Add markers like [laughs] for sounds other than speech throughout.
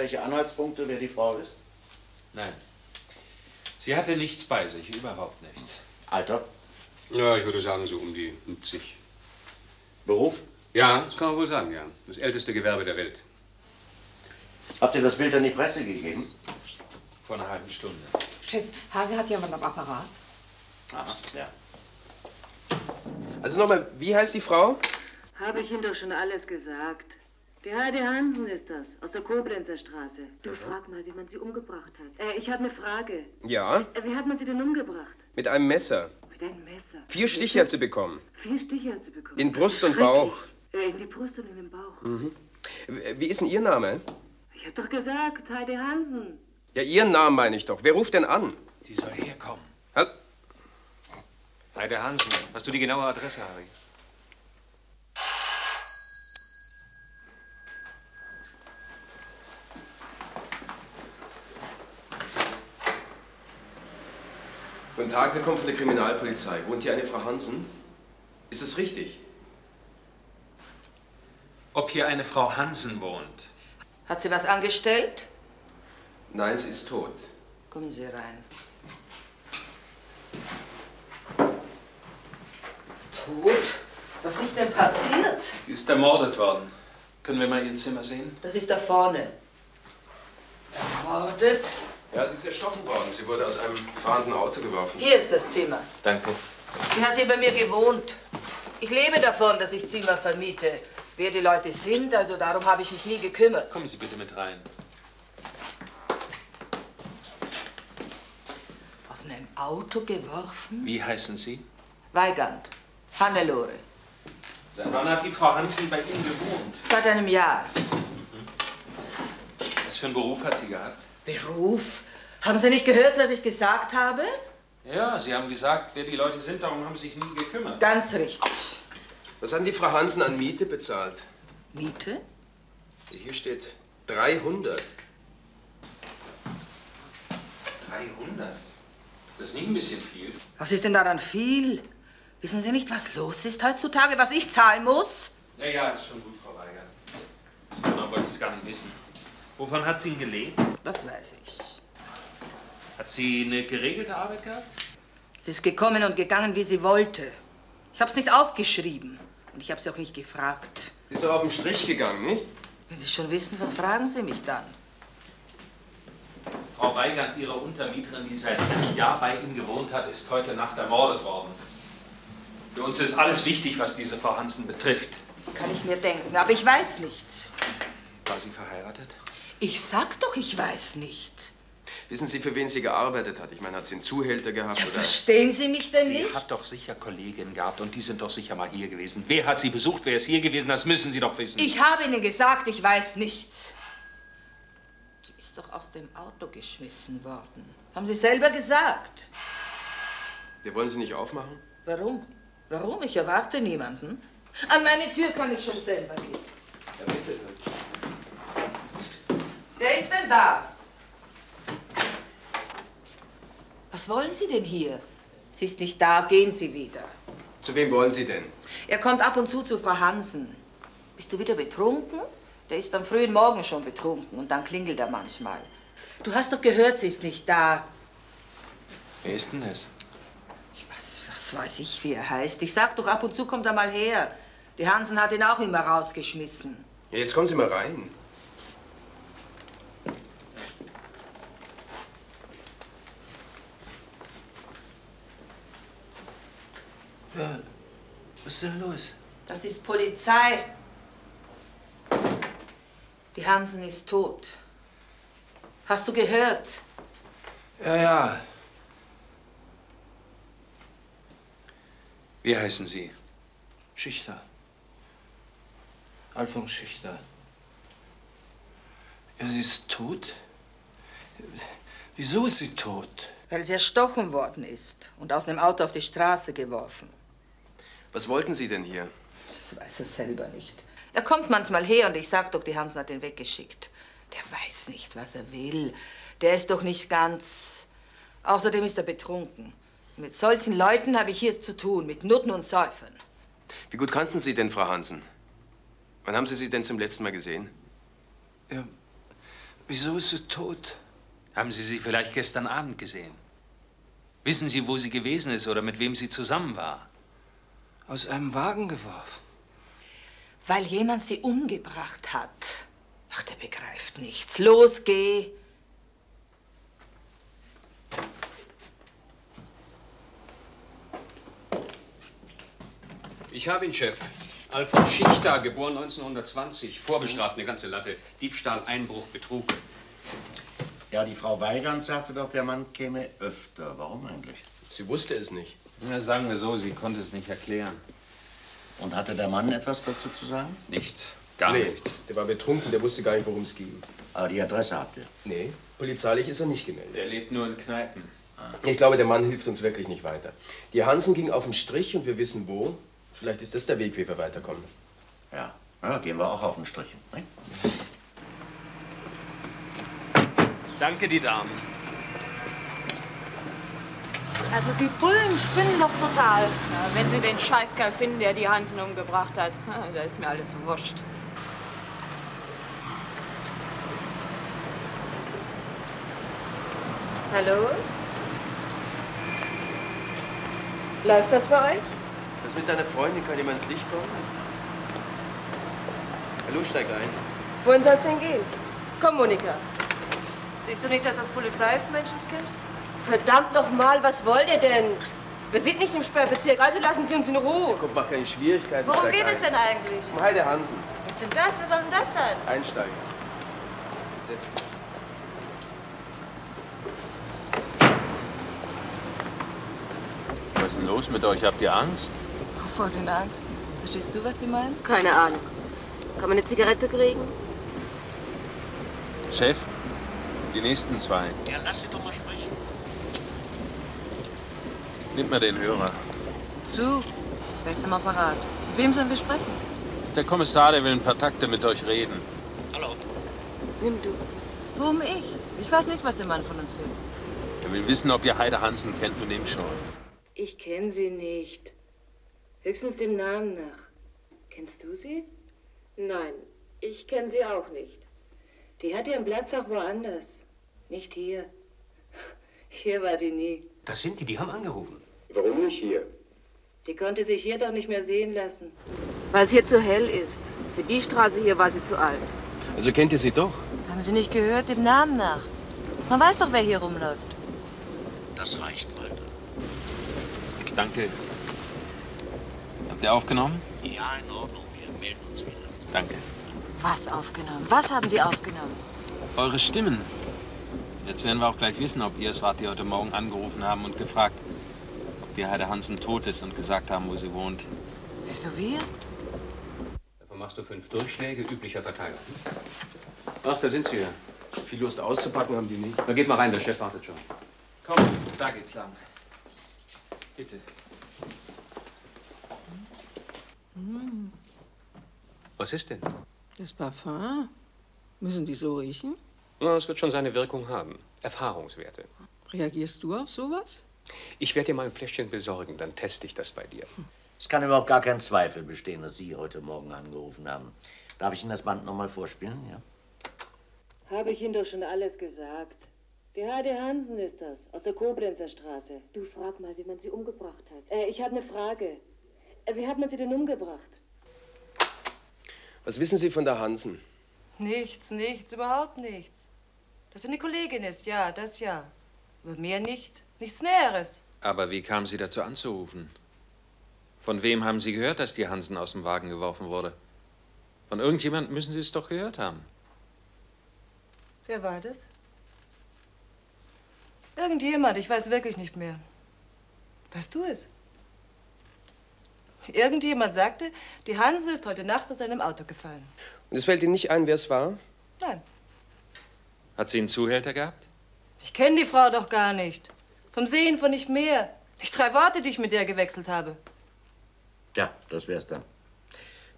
irgendwelche Anhaltspunkte, wer die Frau ist? Nein. Sie hatte nichts bei sich, überhaupt nichts. Alter? Ja, ich würde sagen, so um die 50. Beruf? Ja, das kann man wohl sagen, ja. Das älteste Gewerbe der Welt. Habt ihr das Bild an die Presse gegeben? Vor einer halben Stunde. Chef, Hage hat jemand am Apparat. Aha, ja. Also nochmal, wie heißt die Frau? Habe ich Ihnen doch schon alles gesagt. Die Heide Hansen ist das, aus der Koblenzer Straße. Du frag mal, wie man sie umgebracht hat. Äh, ich habe eine Frage. Ja, Äh, wie hat man sie denn umgebracht? mit einem Messer. Mit einem Messer. Vier Stiche hat sie bekommen. Vier Stiche hat sie bekommen. In Brust und Bauch. Äh, in die Brust und in den Bauch. Mhm. Wie ist denn Ihr Name? Ich hab doch gesagt, Heide Hansen. Ja, Ihren Namen meine ich doch. Wer ruft denn an? Die soll herkommen. Hal- Heide Hansen. Hast du die genaue Adresse, Harry? Guten Tag, wir kommen von der Kriminalpolizei. Wohnt hier eine Frau Hansen? Ist es richtig? Ob hier eine Frau Hansen wohnt? Hat sie was angestellt? Nein, sie ist tot. Kommen Sie rein. Tot? Was ist denn passiert? Sie ist ermordet worden. Können wir mal ihr Zimmer sehen? Das ist da vorne. Ermordet? Ja, sie ist erstochen worden. Sie wurde aus einem fahrenden Auto geworfen. Hier ist das Zimmer. Danke. Sie hat hier bei mir gewohnt. Ich lebe davon, dass ich Zimmer vermiete. Wer die Leute sind, also darum habe ich mich nie gekümmert. Kommen Sie bitte mit rein. Aus einem Auto geworfen? Wie heißen Sie? Weigand. Hannelore. Seit wann hat die Frau Hansen bei Ihnen gewohnt? Seit einem Jahr. Was für einen Beruf hat sie gehabt? Beruf? Haben Sie nicht gehört, was ich gesagt habe? Ja, Sie haben gesagt, wer die Leute sind, darum haben Sie sich nie gekümmert. Ganz richtig. Was hat die Frau Hansen an Miete bezahlt? Miete? Hier steht 300. 300? Das ist nicht ein bisschen viel. Was ist denn daran viel? Wissen Sie nicht, was los ist heutzutage, was ich zahlen muss? Ja, ja, ist schon gut, Frau genau wollte ich es gar nicht wissen. Wovon hat sie ihn gelebt? Das weiß ich. Hat sie eine geregelte Arbeit gehabt? Sie ist gekommen und gegangen, wie sie wollte. Ich habe es nicht aufgeschrieben. Und ich habe sie auch nicht gefragt. Sie ist doch auf den Strich gegangen, nicht? Wenn Sie schon wissen, was fragen Sie mich dann? Frau Weigand, Ihre Untermieterin, die seit einem Jahr bei Ihnen gewohnt hat, ist heute Nacht ermordet worden. Für uns ist alles wichtig, was diese Frau Hansen betrifft. Kann ich mir denken, aber ich weiß nichts. War sie verheiratet? Ich sag doch, ich weiß nicht. Wissen Sie, für wen sie gearbeitet hat? Ich meine, hat sie einen Zuhälter gehabt? Ja, oder? verstehen Sie mich denn Sie nicht? hat doch sicher Kolleginnen gehabt und die sind doch sicher mal hier gewesen. Wer hat sie besucht? Wer ist hier gewesen? Das müssen Sie doch wissen. Ich habe Ihnen gesagt, ich weiß nichts. Sie ist doch aus dem Auto geschmissen worden. Haben Sie selber gesagt. Wir wollen Sie nicht aufmachen? Warum? Warum? Ich erwarte niemanden. An meine Tür kann ich schon selber gehen. Ja, bitte. Wer ist denn da? Was wollen Sie denn hier? Sie ist nicht da, gehen Sie wieder. Zu wem wollen Sie denn? Er kommt ab und zu zu Frau Hansen. Bist du wieder betrunken? Der ist am frühen Morgen schon betrunken und dann klingelt er manchmal. Du hast doch gehört, sie ist nicht da. Wer ist denn das? Was, was weiß ich, wie er heißt. Ich sag doch, ab und zu kommt er mal her. Die Hansen hat ihn auch immer rausgeschmissen. Ja, jetzt kommen Sie mal rein. Ja, was ist denn los? Das ist Polizei. Die Hansen ist tot. Hast du gehört? Ja, ja. Wie heißen Sie? Schichter. Alfons Schichter. Ja, sie ist tot? Wieso ist sie tot? Weil sie erstochen worden ist und aus einem Auto auf die Straße geworfen. Was wollten Sie denn hier? Das weiß er selber nicht. Er kommt manchmal her und ich sag doch, die Hansen hat ihn weggeschickt. Der weiß nicht, was er will. Der ist doch nicht ganz. Außerdem ist er betrunken. Mit solchen Leuten habe ich hier zu tun, mit Nutten und Säufern. Wie gut kannten Sie denn Frau Hansen? Wann haben Sie sie denn zum letzten Mal gesehen? Ja, Wieso ist sie tot? Haben Sie sie vielleicht gestern Abend gesehen? Wissen Sie, wo sie gewesen ist oder mit wem sie zusammen war? Aus einem Wagen geworfen. Weil jemand sie umgebracht hat. Ach, der begreift nichts. Los, geh. Ich habe ihn, Chef. Alfred Schichter, geboren 1920, vorbestraft, eine ganze Latte. Diebstahl, Einbruch, Betrug. Ja, die Frau Weigand sagte doch, der Mann käme öfter. Warum eigentlich? Sie wusste es nicht. Na, sagen wir so, sie konnte es nicht erklären. Und hatte der Mann etwas dazu zu sagen? Nichts. Gar nee, nichts. der war betrunken, der wusste gar nicht, worum es ging. Aber die Adresse habt ihr. Nee, polizeilich ist er nicht gemeldet. Er lebt nur in Kneipen. Ich glaube, der Mann hilft uns wirklich nicht weiter. Die Hansen ging auf den Strich und wir wissen wo. Vielleicht ist das der Weg, wie wir weiterkommen. Ja. ja gehen wir auch auf den Strich. Ne? Danke, die Damen. Also die Bullen spinnen doch total. Ja, wenn Sie den Scheißkerl finden, der die Hansen umgebracht hat, [laughs] da ist mir alles wurscht. Hallo? Läuft das bei euch? Was mit deiner Freundin? Kann jemand ins Licht kommen? Hallo, steig ein. Wohin soll es denn gehen? Komm, Monika. Siehst du nicht, dass das Polizei ist, Menschenskind? Verdammt noch mal, was wollt ihr denn? Wir sind nicht im Sperrbezirk, also lassen Sie uns in Ruhe. Guck, mach keine Schwierigkeiten. Worum geht ein. es denn eigentlich? Um Heide Hansen. Was ist denn das? Was soll denn das sein? Einsteigen. Bitte. Was ist denn los mit euch? Habt ihr Angst? Wovor denn Angst? Verstehst du, was die meinen? Keine Ahnung. Kann man eine Zigarette kriegen? Chef, die nächsten zwei. Ja, lass sie doch mal sprechen. Nimm mal den Hörer. Zu. Ist am Apparat? Mit wem sollen wir sprechen? Der Kommissar, der will ein paar Takte mit euch reden. Hallo. Nimm du. Warum ich? Ich weiß nicht, was der Mann von uns will. Er will wissen, ob ihr Heide Hansen kennt und ihm schon. Ich kenne sie nicht. Höchstens dem Namen nach. Kennst du sie? Nein, ich kenne sie auch nicht. Die hat ihren Platz auch woanders. Nicht hier. [laughs] Hier war die nie. Das sind die, die haben angerufen. Warum nicht hier? Die konnte sich hier doch nicht mehr sehen lassen. Weil es hier zu hell ist. Für die Straße hier war sie zu alt. Also kennt ihr sie doch? Haben Sie nicht gehört, dem Namen nach? Man weiß doch, wer hier rumläuft. Das reicht, Walter. Danke. Habt ihr aufgenommen? Ja, in Ordnung. Wir melden uns wieder. Danke. Was aufgenommen? Was haben die aufgenommen? Eure Stimmen. Jetzt werden wir auch gleich wissen, ob ihr es wart, die heute Morgen angerufen haben und gefragt, die Heide Hansen tot ist und gesagt haben, wo sie wohnt. Wieso wir? Davon machst du fünf Durchschläge, üblicher Verteiler. Ach, da sind sie ja. Viel Lust auszupacken haben die nicht. Na, geht mal rein, der Chef wartet schon. Komm, da geht's lang. Bitte. Was ist denn? Das Parfum? Müssen die so riechen? Na, das wird schon seine Wirkung haben. Erfahrungswerte. Reagierst du auf sowas? Ich werde dir mal ein Fläschchen besorgen, dann teste ich das bei dir. Es kann überhaupt gar kein Zweifel bestehen, dass Sie heute Morgen angerufen haben. Darf ich Ihnen das Band noch mal vorspielen? Ja. Habe ich Ihnen doch schon alles gesagt. Der H.D. Hansen ist das, aus der Koblenzer Straße. Du frag mal, wie man sie umgebracht hat. Äh, ich habe eine Frage. Äh, wie hat man sie denn umgebracht? Was wissen Sie von der Hansen? Nichts, nichts, überhaupt nichts. Dass sie eine Kollegin ist, ja, das ja. Aber mehr nicht, nichts Näheres. Aber wie kam sie dazu anzurufen? Von wem haben Sie gehört, dass die Hansen aus dem Wagen geworfen wurde? Von irgendjemand müssen Sie es doch gehört haben. Wer war das? Irgendjemand, ich weiß wirklich nicht mehr. Weißt du es? Irgendjemand sagte, die Hansen ist heute Nacht aus einem Auto gefallen. Und es fällt Ihnen nicht ein, wer es war? Nein, Hat sie einen Zuhälter gehabt? ich kenne die Frau doch gar nicht. Vom Sehen von nicht mehr. Nicht drei Worte, die ich mit der gewechselt habe. Ja, das wär's dann.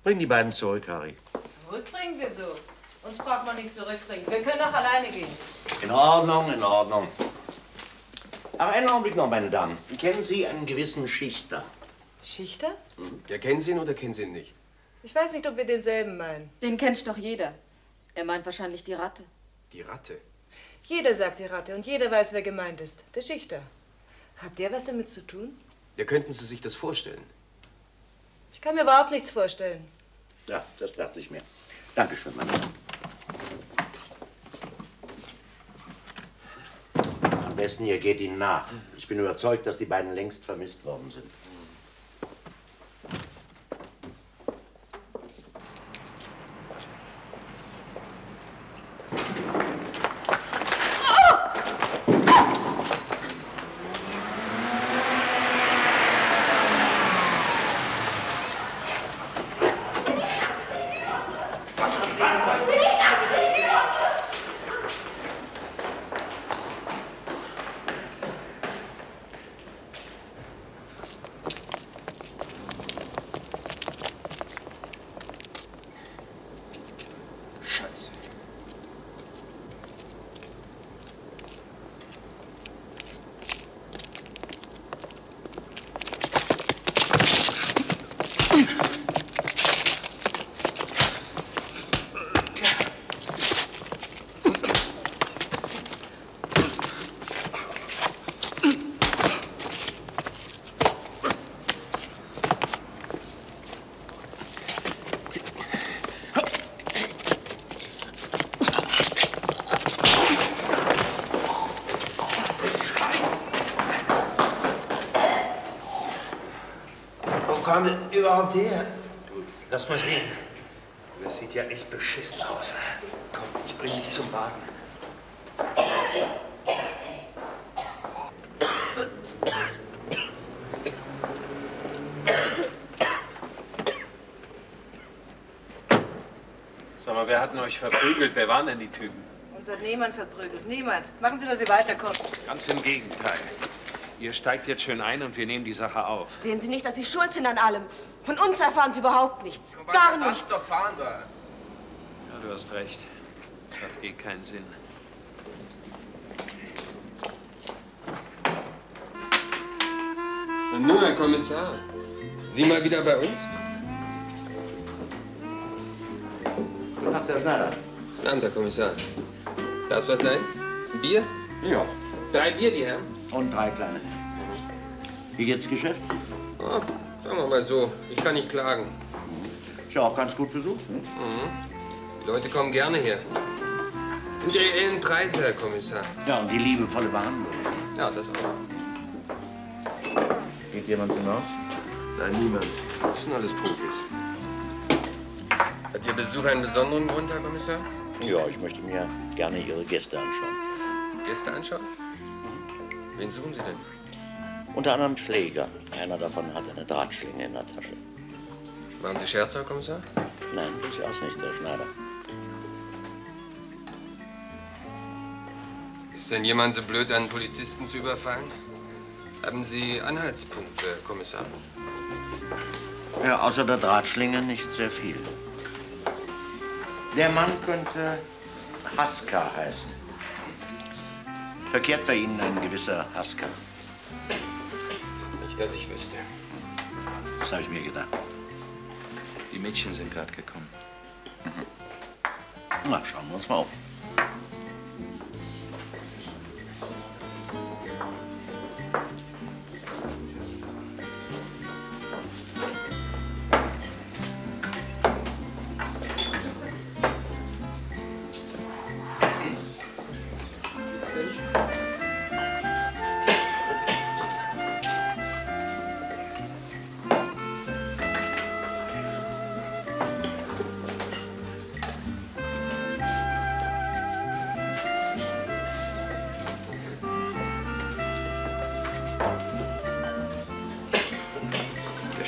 Bring die beiden zurück, Harry. Zurückbringen wir so. Uns braucht man nicht zurückbringen. Wir können auch alleine gehen. In Ordnung, in Ordnung. Aber einen Augenblick noch, meine Damen. Kennen Sie einen gewissen Schichter? Schichter? Ja, kennen Sie ihn oder kennen Sie ihn nicht? Ich weiß nicht, ob wir denselben meinen. Den kennt doch jeder. Er meint wahrscheinlich die Ratte. Die Ratte. Jeder sagt die Ratte und jeder weiß, wer gemeint ist. Der Schichter. Hat der was damit zu tun? Ja, könnten Sie sich das vorstellen? Ich kann mir überhaupt nichts vorstellen. Ja, das dachte ich mir. Dankeschön, meine Herren. Am besten ihr geht ihnen nach. Ich bin überzeugt, dass die beiden längst vermisst worden sind. Scheiße. Wo kam überhaupt her? Du, lass mal sehen. Das sieht ja echt beschissen aus. Komm, ich bring dich zum Wagen. Sag mal, wer hat denn euch verprügelt? Wer waren denn die Typen? Uns hat niemand verprügelt. Niemand. Machen Sie, dass Sie weiterkommen. Ganz im Gegenteil. Ihr steigt jetzt schön ein und wir nehmen die Sache auf. Sehen Sie nicht, dass Sie schuld sind an allem? Von uns erfahren Sie überhaupt nichts. Gar nichts. doch, fahren wir. Ja, du hast recht. Das hat eh keinen Sinn. Und nun, Herr Kommissar, Sie mal wieder bei uns? Guten Nacht, Herr Schneider. Guten Abend, Herr Kommissar. Darf was sein? Bier? Ja. Drei Bier, die Herren? Und drei kleine. Wie geht's Geschäft? Oh, sagen wir mal so, ich kann nicht klagen. Ist ja auch ganz gut besucht. Ne? Mhm. Die Leute kommen gerne her. Sind ja reellen Preise, Herr Kommissar. Ja, und die liebevolle Behandlung. Ja, das auch. Geht jemand hinaus? Nein, niemand. Das sind alles Profis. Hat Ihr Besuch einen besonderen Grund, Herr Kommissar? Ja, ich möchte mir gerne Ihre Gäste anschauen. Gäste anschauen? Wen suchen Sie denn? Unter anderem Schläger. Einer davon hat eine Drahtschlinge in der Tasche. Machen Sie Scherze, Herr Kommissar? Nein, durchaus nicht, Herr Schneider. Ist denn jemand so blöd, einen Polizisten zu überfallen? Haben Sie Anhaltspunkte, Herr Kommissar? Ja, außer der Drahtschlinge nicht sehr viel. Der Mann könnte Haska heißen. Verkehrt bei Ihnen ein gewisser Haska. Nicht, dass ich wüsste. Das habe ich mir gedacht. Die Mädchen sind gerade gekommen. Na, schauen wir uns mal um.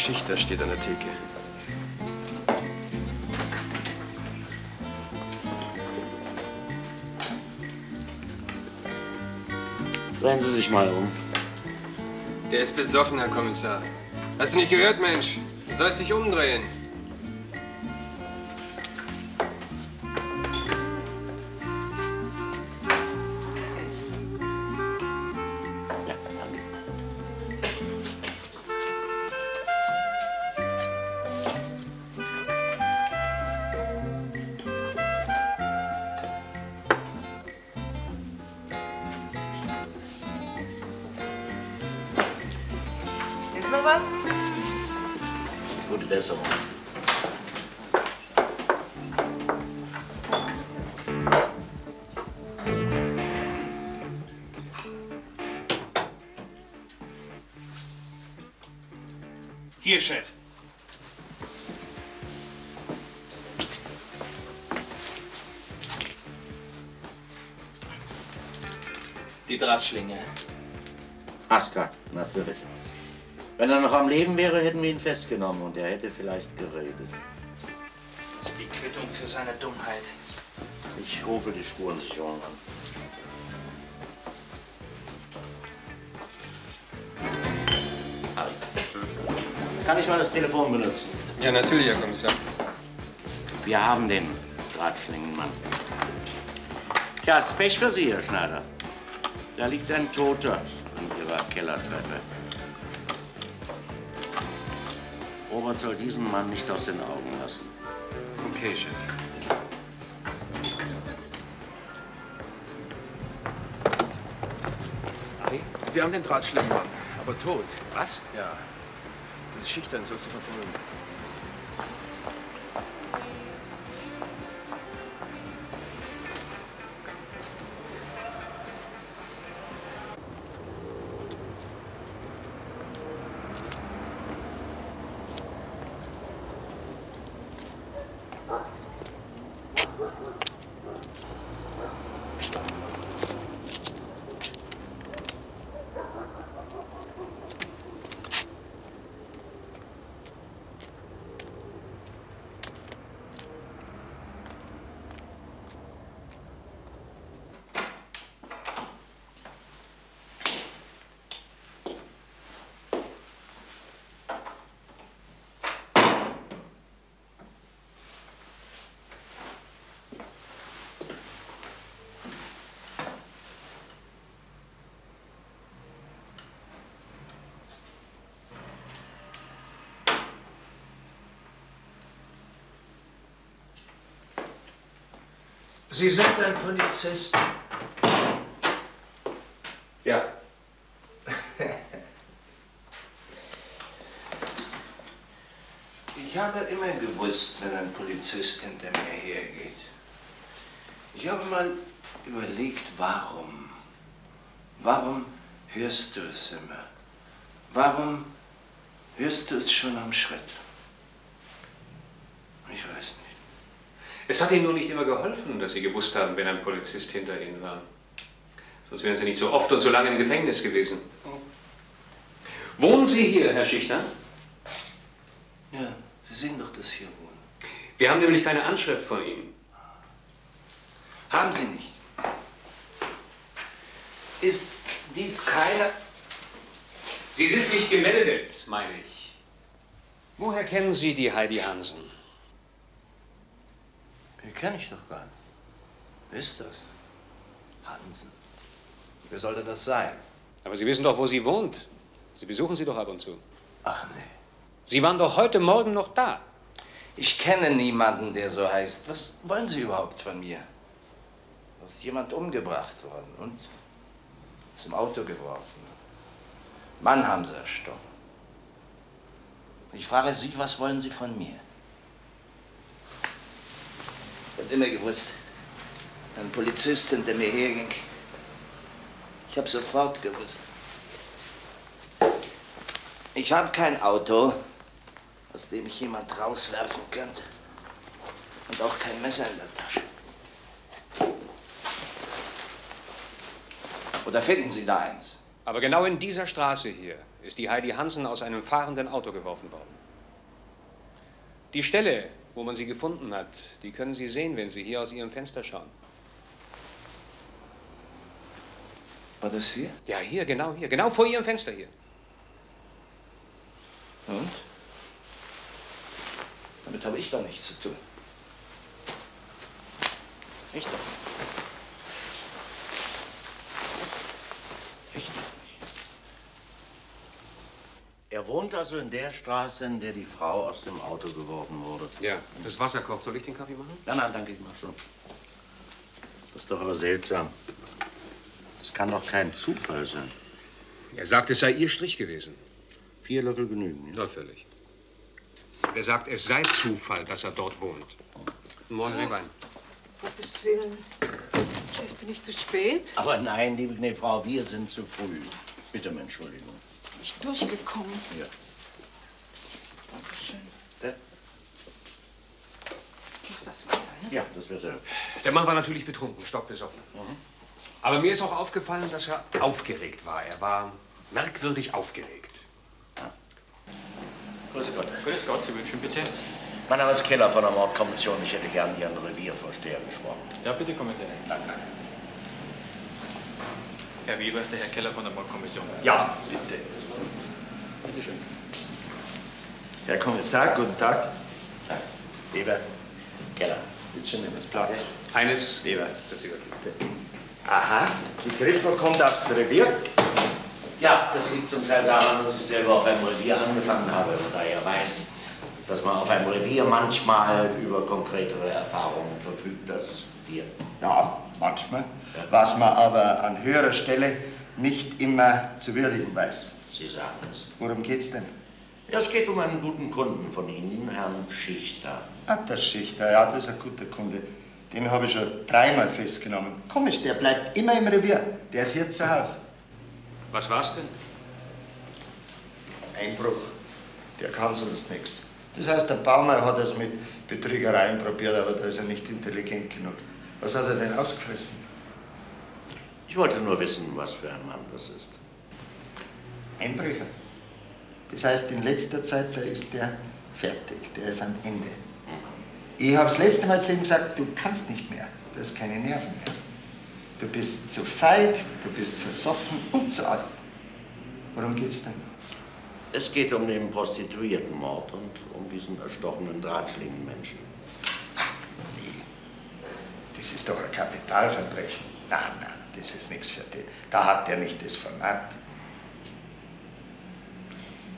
Der Schichter steht an der Theke. Drehen Sie sich mal um. Der ist besoffen, Herr Kommissar. Hast du nicht gehört, Mensch? Du sollst dich umdrehen. Am Leben wäre, hätten wir ihn festgenommen und er hätte vielleicht geredet. Das ist die Quittung für seine Dummheit. Ich rufe die Spurensicherung an. Harry, Kann ich mal das Telefon benutzen? Ja, natürlich, Herr Kommissar. Wir haben den Drahtschlingenmann. Ja, ist Pech für Sie, Herr Schneider. Da liegt ein Toter an Ihrer Kellertreppe. Robert soll diesen Mann nicht aus den Augen lassen. Okay, Chef. Wir haben den Drahtschlingenmann, aber tot. Was? Ja. Das ist Schichtern, sollst du verfolgen. Sie sind ein Polizist. Ja. Ich habe immer gewusst, wenn ein Polizist hinter mir hergeht. Ich habe mal überlegt, warum. Warum hörst du es immer? Warum hörst du es schon am Schritt? Ich weiß nicht. Es hat Ihnen nur nicht immer geholfen, dass Sie gewusst haben, wenn ein Polizist hinter Ihnen war. Sonst wären Sie nicht so oft und so lange im Gefängnis gewesen. Wohnen Sie hier, Herr Schichter? Ja, Sie sehen doch, dass hier wohnen. Wir haben nämlich keine Anschrift von Ihnen. Haben Sie nicht? Ist dies keine... Sie sind nicht gemeldet, meine ich. Woher kennen Sie die Heidi Hansen? Die kenne ich doch gar nicht. Wer ist das? Hansen. Wer sollte das sein? Aber Sie wissen doch, wo sie wohnt. Sie besuchen sie doch ab und zu. Ach nee. Sie waren doch heute Morgen noch da. Ich kenne niemanden, der so heißt. Was wollen Sie überhaupt von mir? Da ist jemand umgebracht worden und ist im Auto geworfen. Mann haben Sie erstochen. Ich frage Sie, was wollen Sie von mir? Ich habe immer gewusst, ein Polizist hinter mir herging. Ich habe sofort gewusst. Ich habe kein Auto, aus dem ich jemand rauswerfen könnte. Und auch kein Messer in der Tasche. Oder finden Sie da eins? Aber genau in dieser Straße hier ist die Heidi Hansen aus einem fahrenden Auto geworfen worden. Die Stelle, wo man sie gefunden hat, die können Sie sehen, wenn Sie hier aus Ihrem Fenster schauen. War das hier? Ja, hier, genau hier. Genau vor Ihrem Fenster hier. Und? Damit habe ich doch nichts zu tun. Ich doch nicht. Er wohnt also in der Straße, in der die Frau aus dem Auto geworfen wurde. Ja, das Wasser kocht. Soll ich den Kaffee machen? Nein, nein, danke, ich mach schon. Das ist doch aber seltsam. Das kann doch kein Zufall sein. Er sagt, es sei Ihr Strich gewesen. Vier Löffel genügen. Ja, völlig. Er sagt, es sei Zufall, dass er dort wohnt. Morgen Rehbein. Gottes Willen. Chef, bin ich zu spät? Aber nein, liebe gnädige Frau, wir sind zu früh. Bitte um Entschuldigung. Ich durchgekommen. Ja. Dankeschön. Der- Mach das weiter, ja? Ja, das wäre sehr. Der Mann war natürlich betrunken, stockbesoffen. Aber mir ist auch aufgefallen, dass er aufgeregt war. Er war merkwürdig aufgeregt. Grüß Gott. Grüß Gott, Sie wünschen bitte? Mein Name ist Keller von der Mordkommission. Ich hätte gern Ihren Reviervorsteher gesprochen. Ja, bitte kommen Sie. Danke. Herr Weber, der Herr Keller von der Mordkommission. Ja, bitte. Bitte schön. Herr Kommissar, guten Tag. Tag. Weber, Keller. Bitte schön, nehmen Sie Platz. Eines. Weber. Bitte. Aha, die Griffel kommt aufs Revier. Ja, das liegt zum Teil daran, dass ich selber auf einem Revier angefangen habe und daher weiß, dass man auf einem Revier manchmal über konkretere Erfahrungen verfügt als wir. Ja, manchmal. Was man aber an höherer Stelle nicht immer zu würdigen weiß. Sie sagen es. Worum geht's denn? Ja, es geht um einen guten Kunden von Ihnen, Herrn Schichter. Ah, der Schichter, ja, das ist ein guter Kunde. Den habe ich schon dreimal festgenommen. Komisch, der bleibt immer im Revier. Der ist hier zu Hause. Was war's denn? Einbruch. Der kann sonst nichts. Das heißt, der Baumer hat es mit Betrügereien probiert, aber da ist er nicht intelligent genug. Was hat er denn ausgefressen? Ich wollte nur wissen, was für ein Mann das ist. Einbrecher. Das heißt, in letzter Zeit, da ist der fertig, der ist am Ende. Ich habe das letzte Mal zu ihm gesagt, du kannst nicht mehr, du hast keine Nerven mehr. Du bist zu feig, du bist versoffen und zu alt. Worum geht's denn? Es geht um den Prostituiertenmord und um diesen erstochenen Drahtschlingenmenschen. Das ist doch ein Kapitalverbrechen. Nein, nein, das ist nichts für den. Da hat er nicht das Format.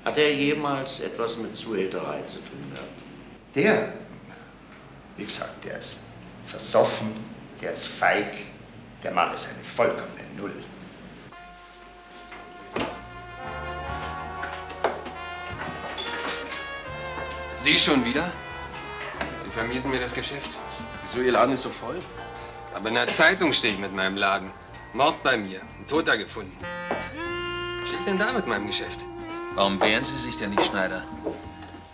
Hat er jemals etwas mit Zuhälterei zu tun gehabt? Der, wie gesagt, der ist versoffen, der ist feig, der Mann ist eine vollkommene Null. Sie schon wieder? Sie vermiesen mir das Geschäft. Wieso, Ihr Laden ist so voll? Aber in der Zeitung steht mit meinem Laden. Mord bei mir, ein Toter gefunden. Was steht denn da mit meinem Geschäft? Warum wehren Sie sich denn nicht, Schneider?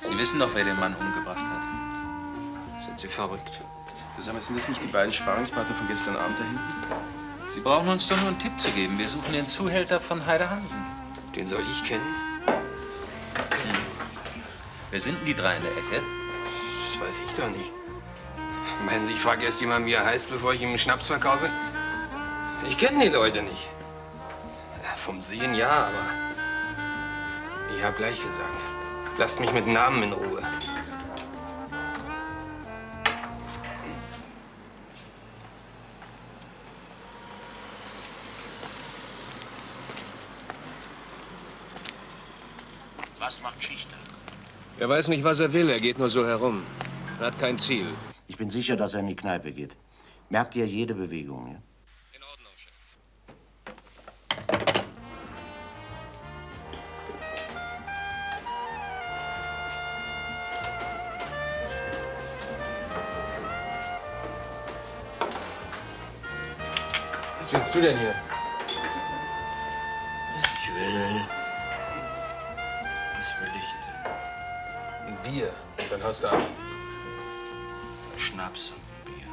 Sie wissen doch, wer den Mann umgebracht hat. Sind Sie verrückt? Sag mal, sind das nicht die beiden Sparingspartner von gestern Abend da hinten? Sie brauchen uns doch nur einen Tipp zu geben. Wir suchen den Zuhälter von Heide Hansen. Den soll ich kennen? Wer sind denn die drei in der Ecke? Das weiß ich doch nicht. Meinen Sie, ich frage erst jemanden, wie er heißt, bevor ich ihm einen Schnaps verkaufe? Ich kenne die Leute nicht. Ja, vom Sehen ja, aber ich habe gleich gesagt. Lasst mich mit Namen in Ruhe. Was macht Schichter? Er weiß nicht, was er will. Er geht nur so herum. Er hat kein Ziel. Ich bin sicher, dass er in die Kneipe geht. Merkt ihr jede Bewegung, ja? Was willst du denn hier? Was ich will. Was will ich denn? Ein Bier. Und dann haust du ab. Schnaps und Bier.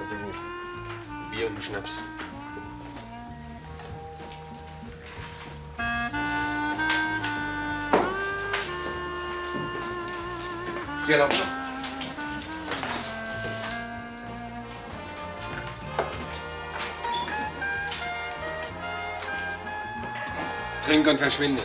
Also gut. Ein Bier und Schnaps. Hier noch. Trink und verschwinde.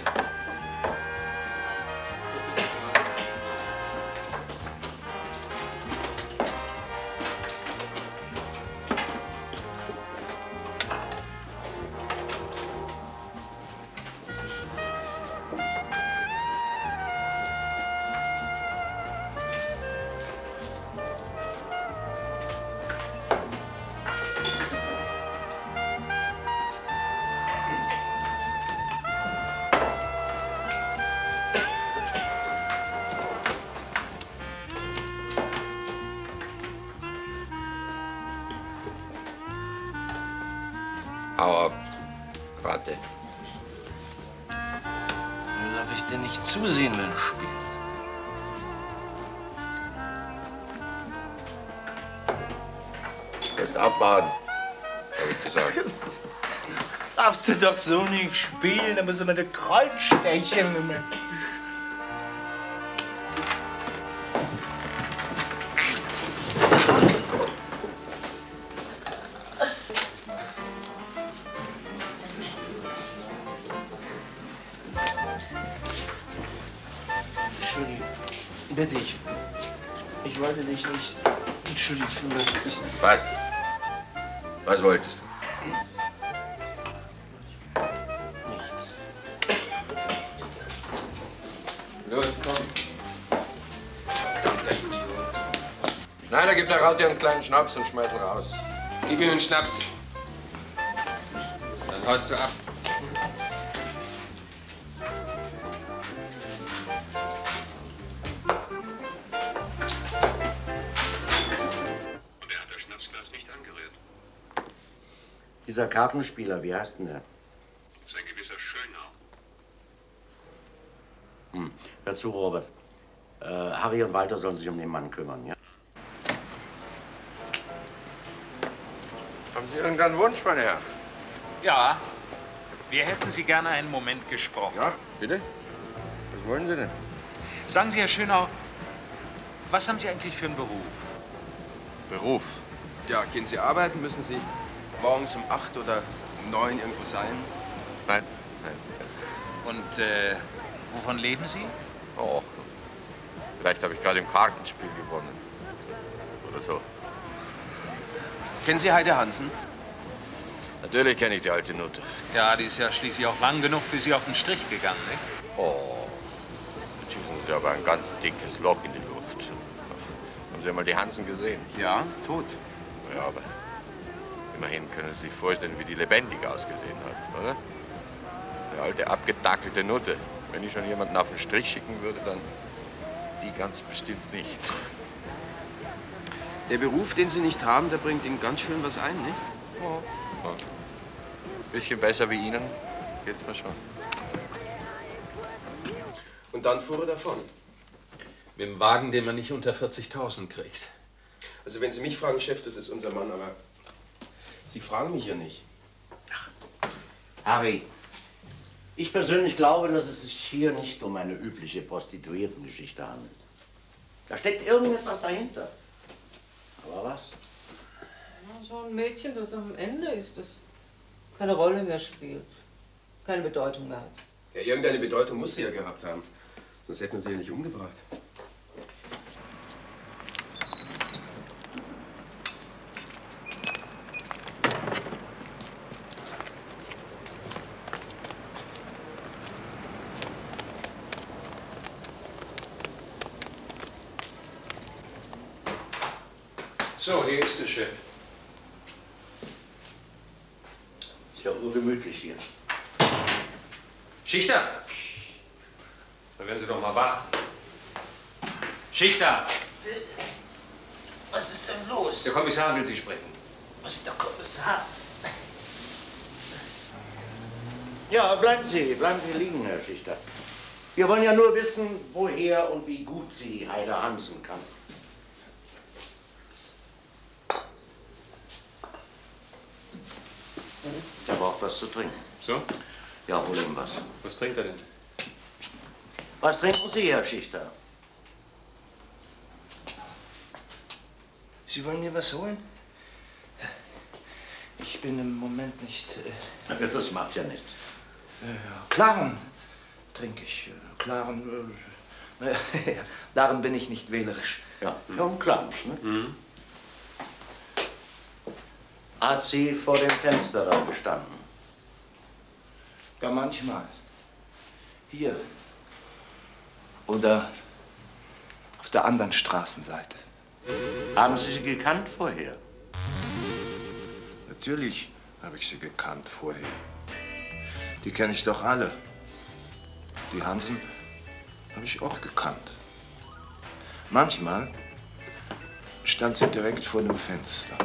Hau ab. Warte. Warum darf ich dir nicht zusehen, wenn du spielst? Jetzt abwarten, hab ich gesagt. [laughs] Darfst du doch so nicht spielen, da müssen wir eine Kreuz stechen. Ich nicht entschuldigen für das. Ich, Was? Was wolltest du? Los, komm. Schneider, gib der Raute einen kleinen Schnaps und schmeiß ihn raus. Gib ihm einen Schnaps. Dann haust du ab. Kartenspieler, wie heißt denn der? Das ist ein gewisser Schönau. Hm. Hör zu, Robert. Äh, Harry und Walter sollen sich um den Mann kümmern, ja? Haben Sie irgendeinen Wunsch, meine Herren? Ja, wir hätten Sie gerne einen Moment gesprochen. Ja, bitte? Was wollen Sie denn? Sagen Sie, Herr Schönau, was haben Sie eigentlich für einen Beruf? Beruf? Ja, gehen Sie arbeiten? Müssen Sie morgens um acht oder um neun irgendwo sein? Nein, nein. Und äh, wovon leben Sie? Oh, vielleicht habe ich gerade im Kartenspiel gewonnen. Oder so. Kennen Sie Heide Hansen? Natürlich kenne ich die alte Nutte. Ja, die ist ja schließlich auch lang genug für Sie auf den Strich gegangen, nicht? Oh, jetzt schießen Sie aber ein ganz dickes Loch in die Luft. Haben Sie mal die Hansen gesehen? Ja, tot. Ja, aber immerhin können Sie sich vorstellen, wie die lebendig ausgesehen hat, oder? Die alte abgedackelte Nutte. Wenn ich schon jemanden auf den Strich schicken würde, dann die ganz bestimmt nicht. Der Beruf, den Sie nicht haben, der bringt Ihnen ganz schön was ein, nicht? Ja. Bisschen besser wie Ihnen geht's mir schon. Und dann fuhr er davon. Mit dem Wagen, den man nicht unter 40.000 kriegt. Also wenn Sie mich fragen, Chef, das ist unser Mann, aber Sie fragen mich ja nicht. Harry, ich persönlich glaube, dass es sich hier nicht um eine übliche Prostituiertengeschichte handelt. Da steckt irgendetwas dahinter. Aber was? Ja, so ein Mädchen, das am Ende ist, das keine Rolle mehr spielt, keine Bedeutung mehr hat. Ja, irgendeine Bedeutung muss sie ja gehabt haben. Sonst hätten wir sie ja nicht umgebracht. So, hier ist der Chef. Ist ja ungemütlich hier. Schichter! Dann werden Sie doch mal wach. Schichter! Was ist denn los? Der Kommissar will Sie sprechen. Was ist der Kommissar? Ja, bleiben Sie, bleiben Sie liegen, Herr Schichter. Wir wollen ja nur wissen, woher und wie gut Sie Heide Hansen kann. Der braucht was zu trinken. So? Ja, hol ihm was. Was trinkt er denn? Was trinken Sie, Herr Schichter? Sie wollen mir was holen? Ich bin im Moment nicht. Äh, Das macht ja nichts. äh, klaren trinke ich. Äh, klaren. Äh, [laughs] naja, darin bin ich nicht wählerisch. Ja, ja und klar. Ne? Hat sie vor dem Fenster da gestanden? Ja, manchmal. Hier. Oder auf der anderen Straßenseite. Haben Sie sie gekannt vorher? Natürlich habe ich sie gekannt vorher. Die kenne ich doch alle. Die Hansen habe ich auch gekannt. Manchmal stand sie direkt vor dem Fenster.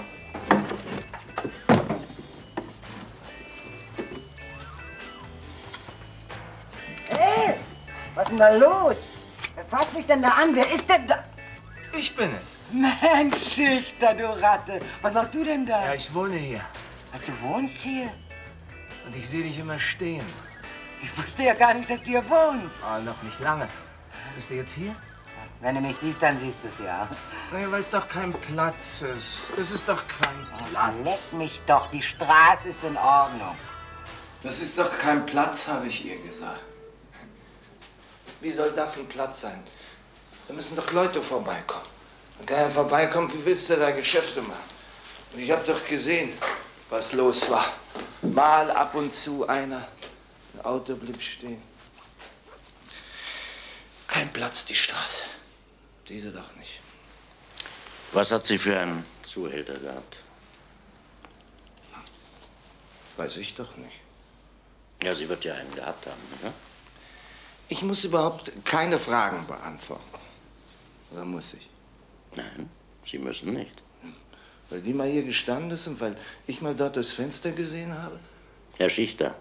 Da los? Wer fasst mich denn da an? Wer ist denn da? Ich bin es. Mensch, Schichter, du Ratte. Was machst du denn da? Ja, ich wohne hier. Ach, du wohnst hier? Und ich sehe dich immer stehen. Ich wusste ja gar nicht, dass du hier wohnst. Ah, noch nicht lange. Bist du jetzt hier? Wenn du mich siehst, dann siehst du es ja. Naja, weil es doch kein Platz ist. Das ist doch kein Platz. Leck mich doch, die Straße ist in Ordnung. Das ist doch kein Platz, habe ich ihr gesagt. Wie soll das ein Platz sein? Da müssen doch Leute vorbeikommen. Wenn keiner vorbeikommt, wie willst du da Geschäfte machen? Und ich habe doch gesehen, was los war. Mal ab und zu einer. Ein Auto blieb stehen. Kein Platz, die Straße. Diese doch nicht. Was hat sie für einen Zuhälter gehabt? Weiß ich doch nicht. Ja, sie wird ja einen gehabt haben, ne? Ich muss überhaupt keine Fragen beantworten. Oder muss ich? Nein, Sie müssen nicht. Weil die mal hier gestanden ist und weil ich mal dort durchs Fenster gesehen habe? Herr Schichter,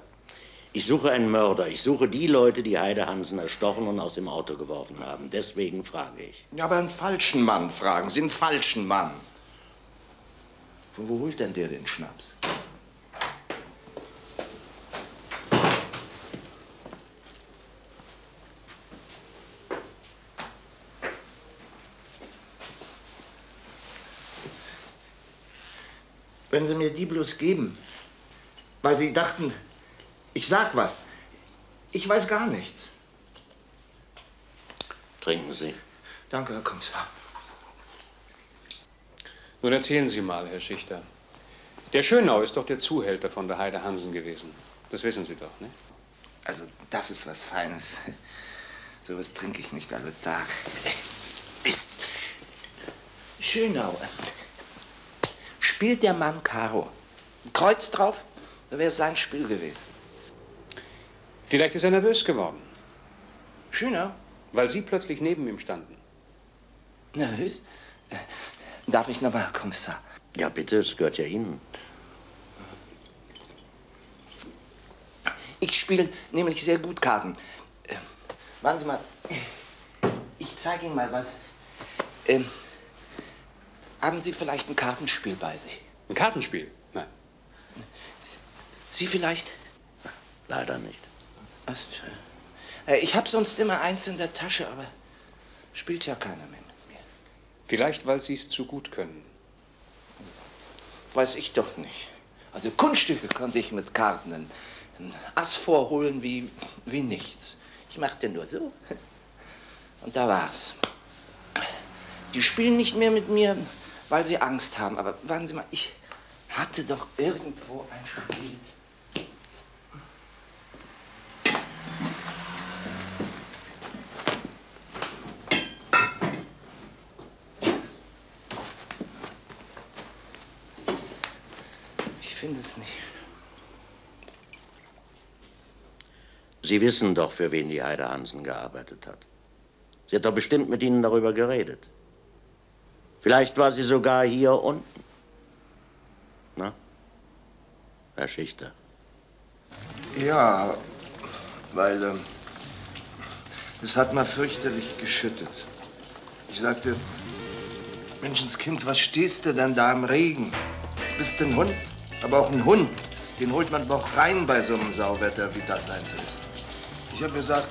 ich suche einen Mörder. Ich suche die Leute, die Heide Hansen erstochen und aus dem Auto geworfen haben. Deswegen frage ich. Ja, aber einen falschen Mann fragen Sie, einen falschen Mann. Von wo holt denn der den Schnaps? Wenn Sie mir die bloß geben, weil Sie dachten, ich sag was. Ich weiß gar nichts. Trinken Sie. Danke, Herr Kommissar. Nun erzählen Sie mal, Herr Schichter. Der Schönau ist doch der Zuhälter von der Heide Hansen gewesen. Das wissen Sie doch, ne? Also, das ist was Feines. So was trinke ich nicht alle Tag. Ist Schönau. Spielt der Mann Karo. Ein Kreuz drauf, da wäre es sein Spiel gewesen. Vielleicht ist er nervös geworden. Schönau? Weil Sie plötzlich neben ihm standen. Nervös? Darf ich noch mal, Herr Kommissar? Ja, bitte, es gehört ja Ihnen. Ich spiele nämlich sehr gut Karten. Äh, warten Sie mal. Ich zeige Ihnen mal was. Ähm, haben Sie vielleicht ein Kartenspiel bei sich? Ein Kartenspiel? Nein. Sie vielleicht? Leider nicht. Äh, Ich habe sonst immer eins in der Tasche, aber spielt ja keiner mehr mit mir. Vielleicht, weil Sie es zu gut können. Weiß ich doch nicht. Also Kunststücke konnte ich mit Karten einen, einen Ass vorholen wie, wie nichts. Ich machte nur so. Und da war's. Die spielen nicht mehr mit mir, weil sie Angst haben. Aber warten Sie mal, ich hatte doch irgendwo ein Spiel. Ich finde es nicht. Sie wissen doch, für wen die Heide Hansen gearbeitet hat. Sie hat doch bestimmt mit Ihnen darüber geredet. Vielleicht war sie sogar hier unten. Na? Herr Schichter. Ja, weil ähm, es hat mal fürchterlich geschüttet. Ich sagte, Menschenskind, was stehst du denn da im Regen? Du bist ein Hund, aber auch ein Hund. Den holt man doch rein bei so einem Sauwetter, wie das eins ist. Ich habe gesagt,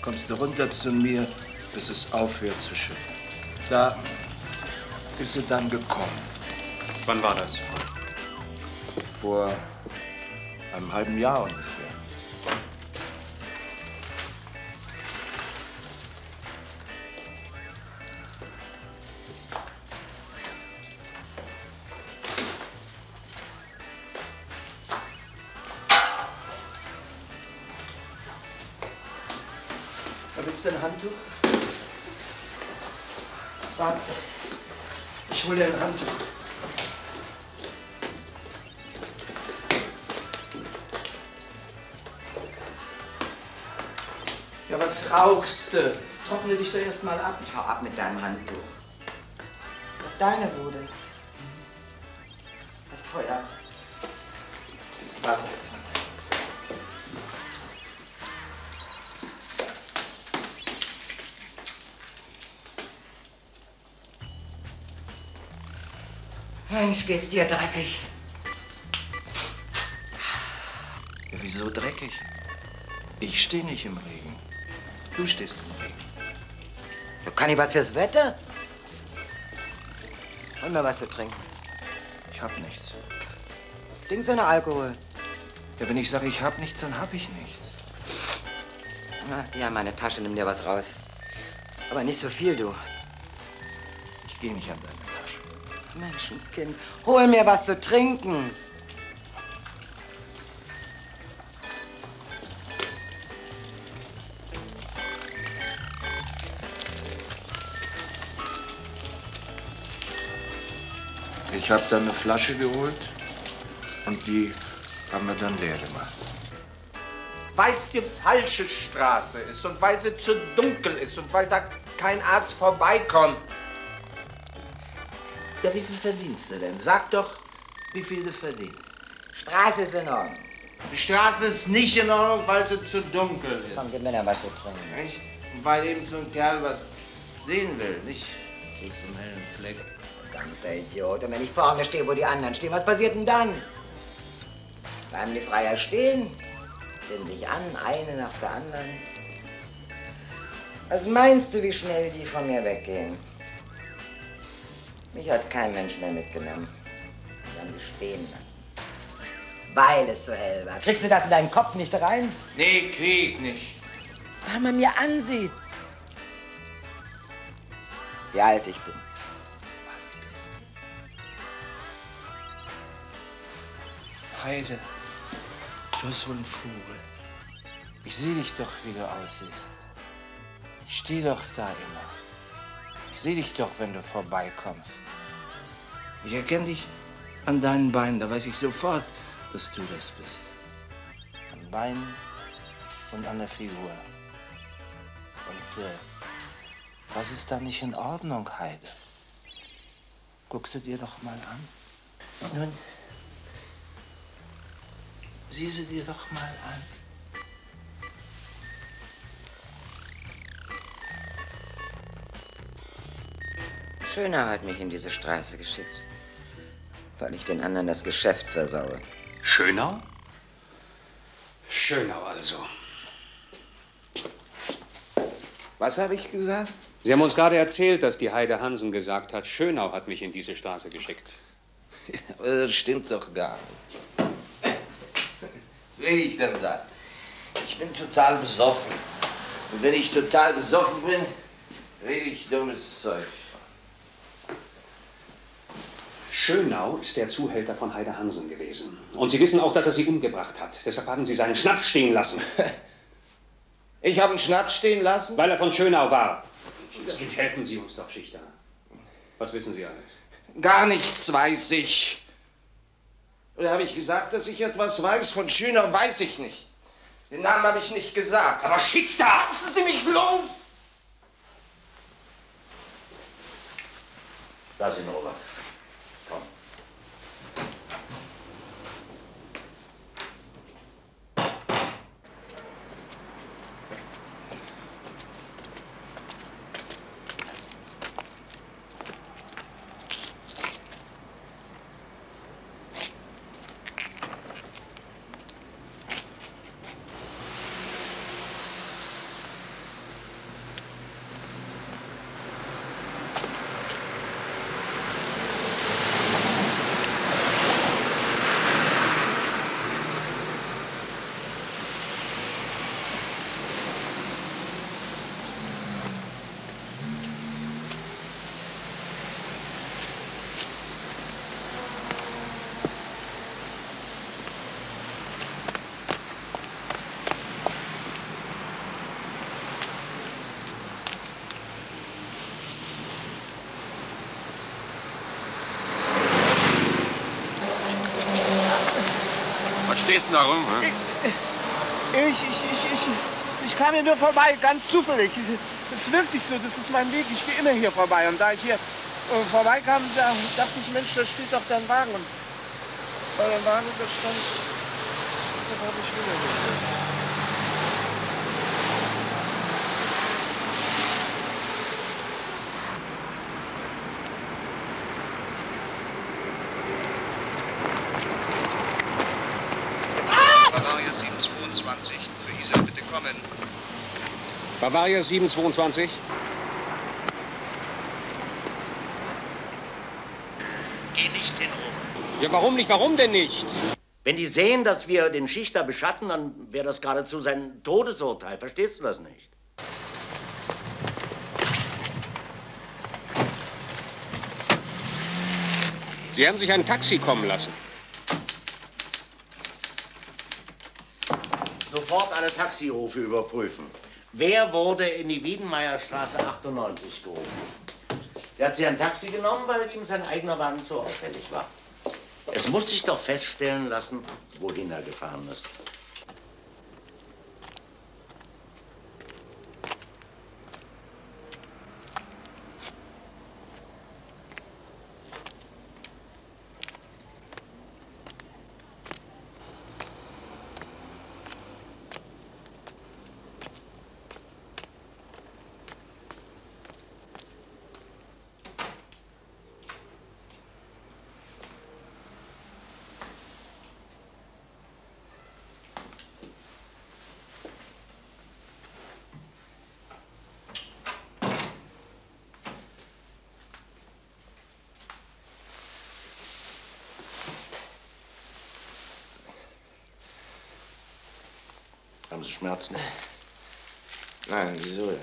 kommst du runter zu mir, bis es aufhört zu schütten. Da ist sie dann gekommen. Wann war das? Vor einem halben Jahr ungefähr. Willst du ein Handtuch? Warte. Ich hole dir ein Handtuch. Ja, was rauchst du? Trockne dich doch erst mal ab. Hau ab mit deinem Handtuch. Das ist deine Bude. Mensch, geht's dir dreckig. Ja, wieso dreckig? Ich stehe nicht im Regen. Du stehst im Regen. Du kann ich was fürs Wetter? Hol mir was zu trinken. Ich hab nichts. Ding so eine Alkohol. Ja, wenn ich sage, ich hab nichts, dann hab ich nichts. Na, ja, meine Tasche, nimm dir was raus. Aber nicht so viel, du. Ich gehe nicht an. Menschenskind, hol mir was zu trinken. Ich habe dann eine Flasche geholt und die haben wir dann leer gemacht. Weil es die falsche Straße ist und weil sie zu dunkel ist und weil da kein Arzt vorbeikommt. Ja, wie viel verdienst du denn? Sag doch, wie viel du verdienst. Straße ist in Ordnung. Die Straße ist nicht in Ordnung, weil sie zu dunkel ist. Komm, gib mir da was zu trinken. Nicht? Und weil eben so ein Kerl was sehen will, nicht? So zum hellen Fleck. Verdammter Idiot. Und wenn ich vorne stehe, wo die anderen stehen, was passiert denn dann? Bleiben die Freier stehen? Binden sich an, eine nach der anderen. Was meinst du, wie schnell die von mir weggehen? Mich hat kein Mensch mehr mitgenommen. Die haben sie stehen lassen. Weil es so hell war. Kriegst du das in deinen Kopf nicht rein? Nee, krieg nicht. Weil man mir ansieht. Wie alt ich bin. Heide, du bist wohl ein Vogel. Ich sehe dich doch, wie du aussiehst. Ich stehe doch da immer. Ich sehe dich doch, wenn du vorbeikommst. Ich erkenne dich an deinen Beinen, da weiß ich sofort, dass du das bist. An Beinen und an der Figur. Und äh, was ist da nicht in Ordnung, Heide? Guckst du dir doch mal an. Nun, sieh sie dir doch mal an. Schöner hat mich in diese Straße geschickt, weil ich den anderen das Geschäft versaue. Schönau? Schönau also. Was habe ich gesagt? Sie haben uns gerade erzählt, dass die Heide Hansen gesagt hat, Schönau hat mich in diese Straße geschickt. [laughs] Das stimmt doch gar nicht. Was rede ich denn da? Ich bin total besoffen. Und wenn ich total besoffen bin, rede ich dummes Zeug. Schönau ist der Zuhälter von Heide Hansen gewesen. Und Sie wissen auch, dass er sie umgebracht hat. Deshalb haben Sie seinen Schnaps stehen lassen. [laughs] Ich habe einen Schnaps stehen lassen? Weil er von Schönau war. Jetzt helfen Sie uns doch, Schichter. Was wissen Sie alles? Gar nichts weiß ich. Oder habe ich gesagt, dass ich etwas weiß? Von Schönau weiß ich nicht. Den Namen habe ich nicht gesagt. Aber Schichter! Lassen Sie mich los! Da sind Robert. Komm. Stehst du da rum? Ich, ich, ich, ich, ich kam hier nur vorbei, ganz zufällig. Es ist wirklich so, das ist mein Weg. Ich gehe immer hier vorbei. Und da ich hier äh, vorbeikam, da dachte ich, Mensch, da steht doch dein Wagen. Und bei Wagen, da stand, da habe ich wieder gesehen. Bavaria 722. Für Isa bitte kommen. Bavaria 722. Geh nicht hin oben. Ja, warum nicht? Warum denn nicht? Wenn die sehen, dass wir den Schichter beschatten, dann wäre das geradezu sein Todesurteil. Verstehst du das nicht? Sie haben sich ein Taxi kommen lassen. Sofort alle Taxirufe überprüfen. Wer wurde in die Wiedenmeierstraße 98 gerufen? Der hat sich ein Taxi genommen, weil ihm sein eigener Wagen zu auffällig war. Es muss sich doch feststellen lassen, wohin er gefahren ist. Haben Sie Schmerzen? Nein, wieso denn?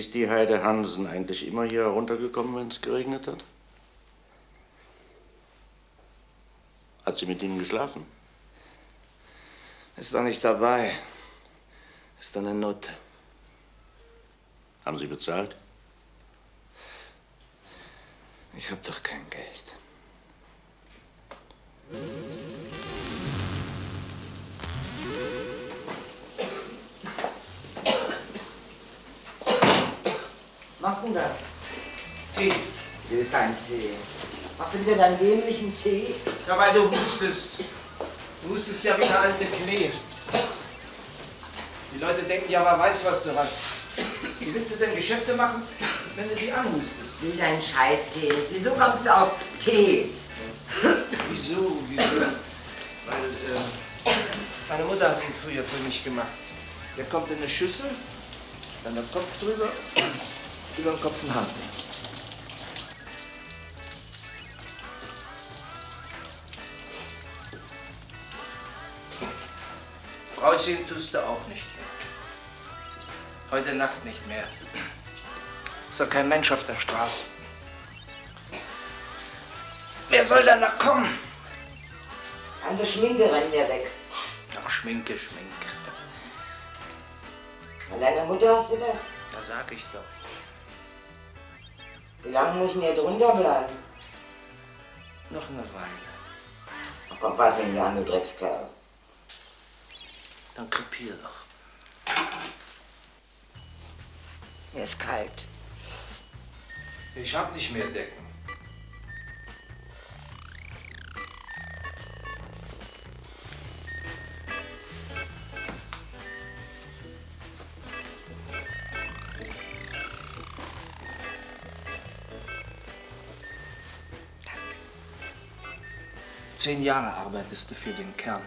Ist die Heide Hansen eigentlich immer hier heruntergekommen, wenn es geregnet hat? Hat sie mit Ihnen geschlafen? Ist doch nicht dabei. Ist doch eine Note. Haben Sie bezahlt? Ich hab doch Machst du wieder deinen dämlichen Tee? Ja, weil du hustest. Du hustest ja wie eine alte Klee. Die Leute denken ja, wer weiß, was du hast. Wie willst du denn Geschäfte machen, wenn du die anhustest? Will deinen Scheiß-Tee. Wieso kommst du auf Tee? Wieso, wieso? Weil äh, meine Mutter hat ihn früher für mich gemacht. Der kommt in eine Schüssel, dann der Kopf drüber, über den Kopf ein Handel. Aussehen tust du auch nicht. Heute Nacht nicht mehr. Ist doch kein Mensch auf der Straße. Wer soll denn da kommen? Ganze Schminke rennt mir weg. Ach, Schminke, Schminke. Von deiner Mutter hast du das? Da sag ich doch. Wie lange muss ich denn hier drunter bleiben? Noch eine Weile. Ach komm, fass mich nicht an, du Dreckskerl. Dann krepier doch. Mir ist kalt. Ich hab nicht mehr Decken. Zehn Jahre arbeitest du für den Kerl.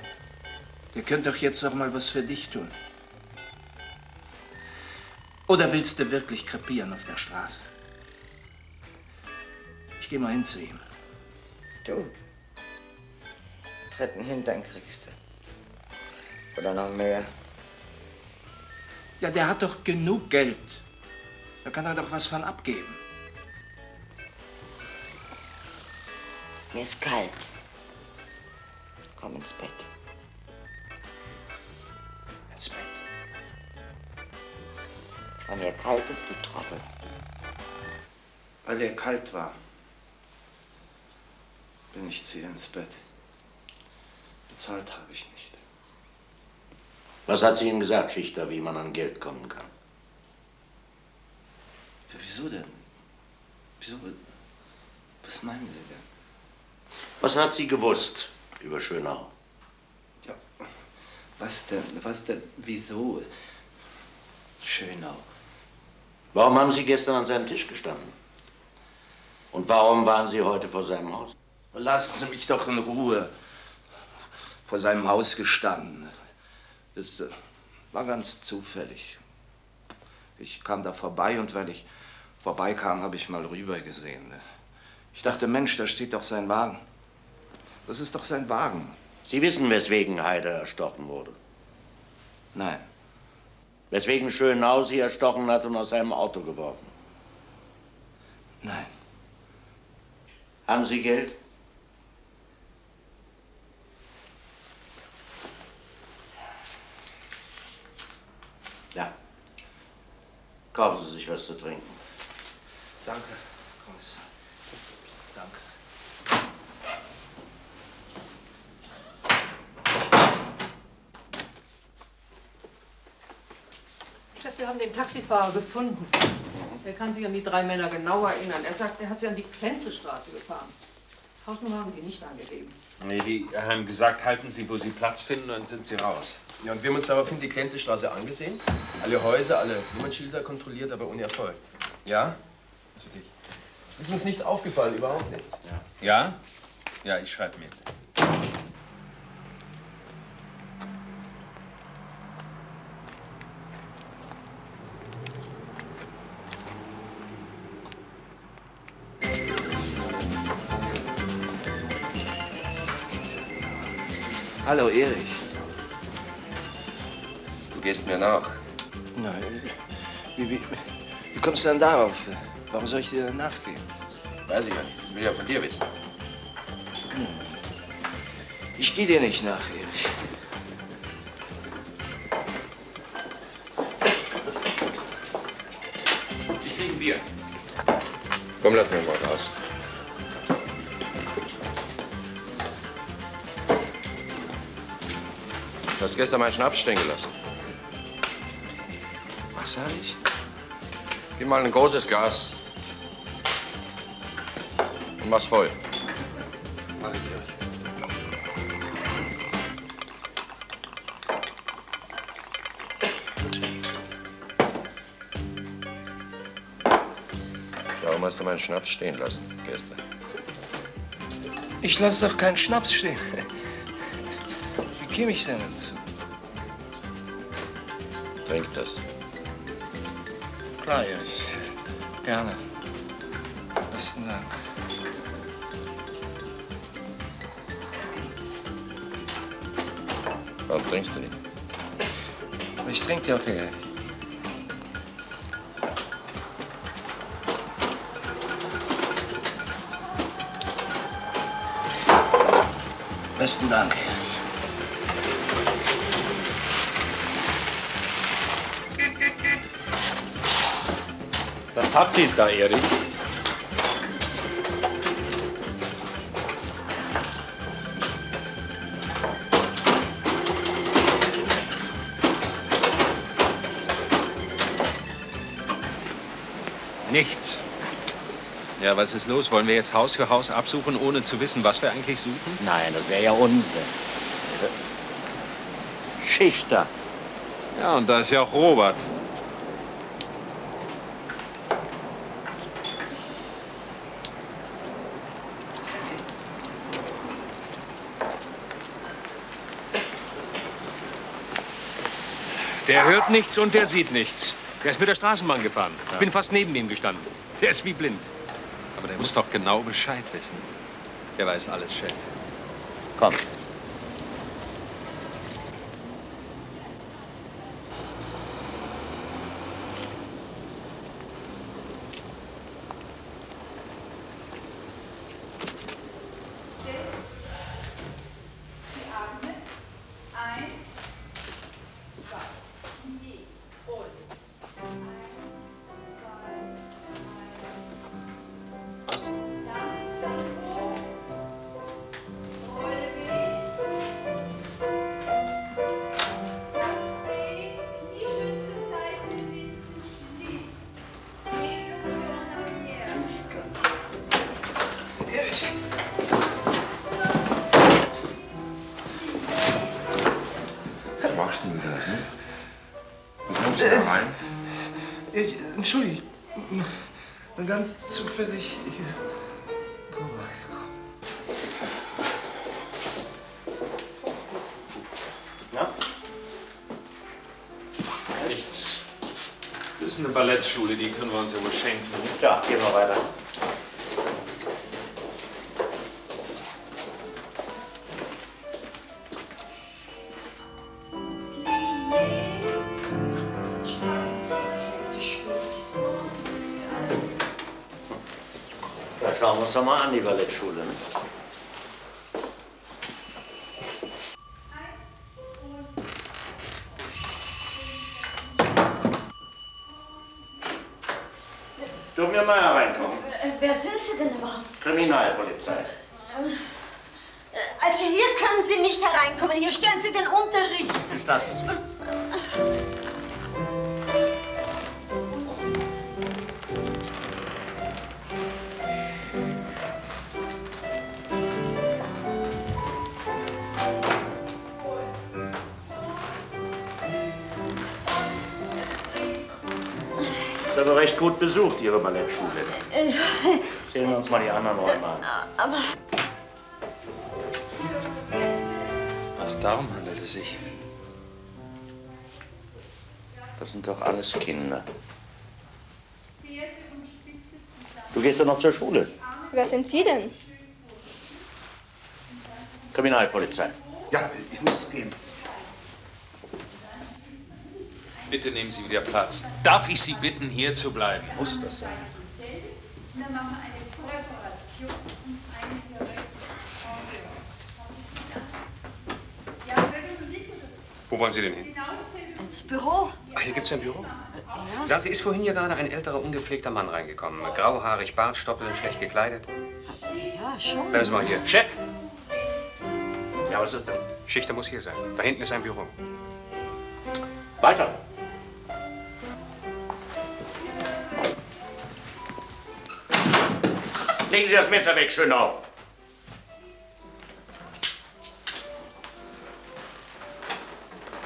Der könnte doch jetzt auch mal was für dich tun. Oder willst du wirklich krepieren auf der Straße? Ich geh mal hin zu ihm. Du. Dritten Hintern kriegst du. Oder noch mehr. Ja, der hat doch genug Geld. Da kann er doch was von abgeben. Mir ist kalt. Komm ins Bett. Weil mir kalt ist, du Trottel. Weil er kalt war, bin ich zu ihr ins Bett. Bezahlt habe ich nicht. Was hat sie Ihnen gesagt, Schichter, wie man an Geld kommen kann? Wieso denn? Wieso? Was meinen Sie denn? Was hat sie gewusst über Schönau? Was denn? Was denn? Wieso? Schönau. Warum haben Sie gestern an seinem Tisch gestanden? Und warum waren Sie heute vor seinem Haus? Lassen Sie mich doch in Ruhe. Vor seinem Haus gestanden. Das äh, war ganz zufällig. Ich kam da vorbei und weil ich vorbeikam, habe ich mal rüber gesehen. Ich dachte, Mensch, da steht doch sein Wagen. Das ist doch sein Wagen. Sie wissen, weswegen Heide erstochen wurde? Nein. Weswegen Schönau sie erstochen hat und aus seinem Auto geworfen? Nein. Haben Sie Geld? Ja. Kaufen Sie sich was zu trinken. Danke, Kommissar. Danke. Chef, wir haben den Taxifahrer gefunden. Er kann sich an die drei Männer genau erinnern. Er sagt, er hat sie an die Klenzestraße gefahren. Hausnummer haben die nicht angegeben. Nee, die haben gesagt, halten Sie, wo Sie Platz finden, dann sind Sie raus. Ja, und wir haben uns daraufhin die Klenzestraße angesehen. Alle Häuser, alle Nummernschilder kontrolliert, aber ohne Erfolg. Ja? Das für dich. Es ist uns nichts aufgefallen, überhaupt nichts. Ja? Ja, ich schreibe mit. Hallo, Erich. Du gehst mir nach. Nein. Wie, wie, wie kommst du denn darauf? Warum soll ich dir denn nachgehen? Weiß ich ja nicht. Das will ich ja von dir wissen. Ich gehe dir nicht nach, Erich. Ich ein Bier. Komm, lass mich mal raus. Du hast gestern meinen Schnaps stehen gelassen. Was sag ich? Gib mal ein großes Gas. Und mach's voll. Mach ich, Erich. Warum hast du meinen Schnaps stehen lassen gestern? Ich lass doch keinen Schnaps stehen. Käme ich denn dazu? Trink das. Klar, Erich. Gerne. Besten Dank. Warum trinkst du nicht? Ich trinke ja auch, Erich. Besten Dank, Das Taxi ist da, Erich. Nichts. Ja, was ist los? Wollen wir jetzt Haus für Haus absuchen, ohne zu wissen, was wir eigentlich suchen? Nein, das wäre ja Unsinn. Schichter. Ja, und da ist ja auch Robert. Der hört nichts und der sieht nichts. Der ist mit der Straßenbahn gefahren. Ich bin fast neben ihm gestanden. Der ist wie blind. Aber der muss doch genau Bescheid wissen. Der weiß alles, Chef. Komm. Ballettschule, die können wir uns ja wohl schenken. Ja, gehen wir weiter. Schauen wir uns doch mal an, die Ballettschule. Dürfen wir mal hereinkommen? Äh, wer sind Sie denn überhaupt? Kriminalpolizei. Äh, Also hier können Sie nicht hereinkommen. Hier stören Sie den Unterricht. Gestatten Sie. Gut besucht, Ihre Ballettschule. Sehen wir uns mal die anderen Räume an. Aber Ach, darum handelt es sich. Das sind doch alles Kinder. Du gehst doch noch zur Schule. Wer sind Sie denn? Kriminalpolizei. Ja, ich muss gehen. Bitte nehmen Sie wieder Platz. Darf ich Sie bitten, hier zu bleiben? Muss das sein? Dann machen wir eine Kooperation und eine Wo wollen Sie denn hin? ins Büro. Ach, hier gibt's ein Büro. Ja. Sagen Sie, ist vorhin hier gerade ein älterer, ungepflegter Mann reingekommen. Grauhaarig, Bartstoppeln, schlecht gekleidet. Ja, schon. Bleiben Sie mal hier. Chef! Ja, was ist denn? Schichter muss hier sein. Da hinten ist ein Büro. Weiter. Legen Sie das Messer weg, Schönau.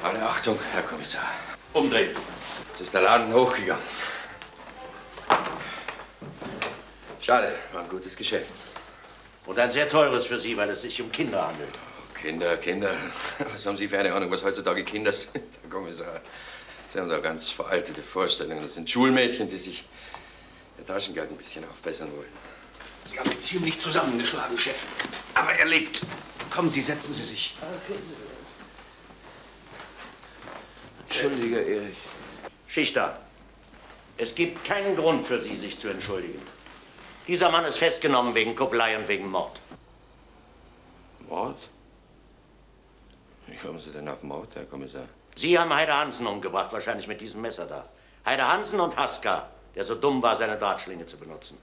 Alle Achtung, Herr Kommissar. Umdrehen. Jetzt ist der Laden hochgegangen. Schade, war ein gutes Geschäft. Und ein sehr teures für Sie, weil es sich um Kinder handelt. Kinder, Kinder. [laughs] Was haben Sie für eine Ahnung, was heutzutage Kinder sind, Herr Kommissar? Sie haben da ganz veraltete Vorstellungen. Das sind Schulmädchen, die sich ihr Taschengeld ein bisschen aufbessern wollen. Sie haben ziemlich zusammengeschlagen, Chef. Aber er lebt. Kommen Sie, setzen Sie sich. Entschuldige, Erich. Schichter, es gibt keinen Grund für Sie, sich zu entschuldigen. Dieser Mann ist festgenommen wegen Kuppelei und wegen Mord. Mord? Wie kommen Sie denn auf Mord, Herr Kommissar? Sie haben Heider Hansen umgebracht, wahrscheinlich mit diesem Messer da. Heider Hansen und Haska, der so dumm war, seine Drahtschlinge zu benutzen.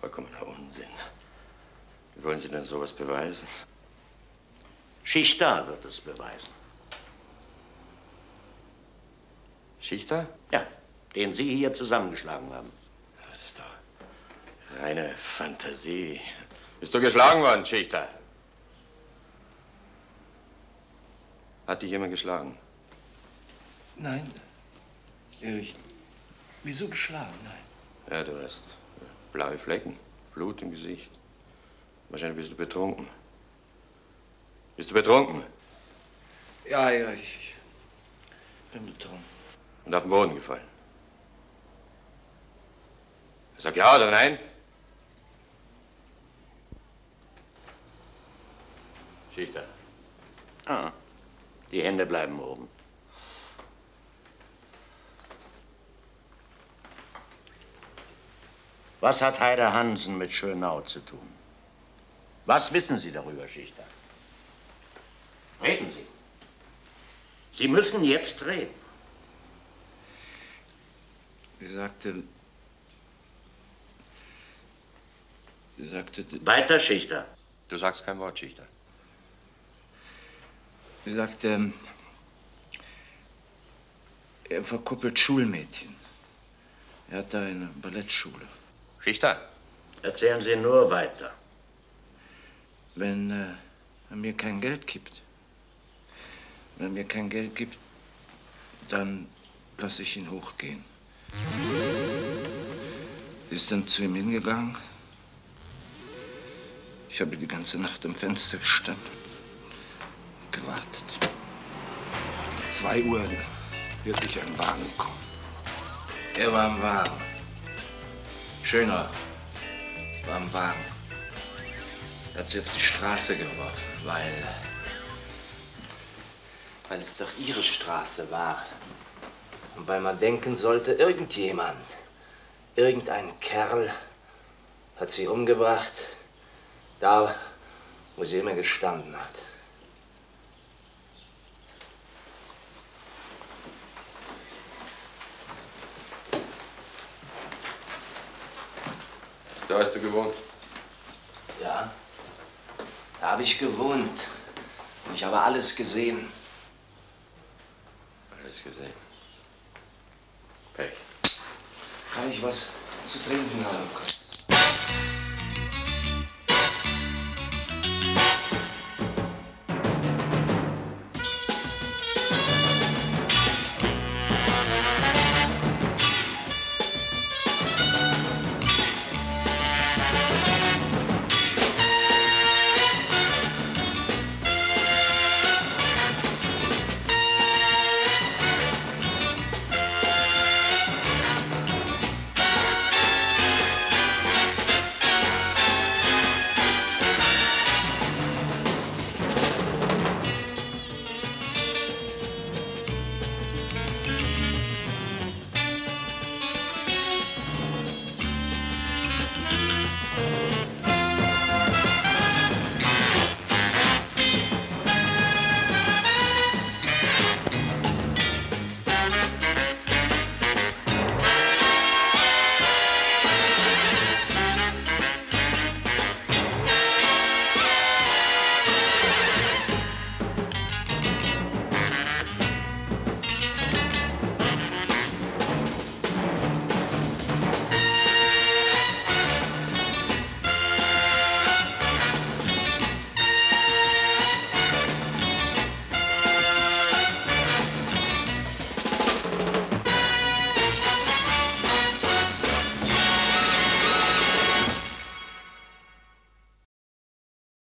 Vollkommener Unsinn. Wie wollen Sie denn sowas beweisen? Schichter wird es beweisen. Schichter? Ja, den Sie hier zusammengeschlagen haben. Das ist doch reine Fantasie. Bist du geschlagen worden, Schichter? Hat dich jemand geschlagen? Nein. Erich. Wieso geschlagen? Nein. Ja, du hast blaue Flecken, Blut im Gesicht. Wahrscheinlich bist du betrunken. Bist du betrunken? Ja, Erich. Ich bin betrunken. Und auf den Boden gefallen. Sag ja oder nein? Schichter. Ah, die Hände bleiben oben. Was hat Heider Hansen mit Schönau zu tun? Was wissen Sie darüber, Schichter? Reden Sie. Sie müssen jetzt reden. Sie sagte. Sie sagte. Weiter, Schichter. Du sagst kein Wort, Schichter. Sie sagte. Er verkuppelt Schulmädchen. Er hat da eine Ballettschule. Schichter. Erzählen Sie nur weiter. Wenn äh, er mir kein Geld gibt, Wenn er mir kein Geld gibt, dann lasse ich ihn hochgehen. Ist dann zu ihm hingegangen. Ich habe die ganze Nacht am Fenster gestanden, gewartet. Zwei Uhr wirklich ein Wagen kommen. Er war am Wagen. Schöner war am Wagen. Er hat sie auf die Straße geworfen, weil. weil es doch ihre Straße war. Und weil man denken sollte, irgendjemand, irgendein Kerl hat sie umgebracht, da, wo sie immer gestanden hat. Da hast du gewohnt. Ja, da habe ich gewohnt. Und ich habe alles gesehen. Alles gesehen. Pech. Kann ich was zu trinken haben?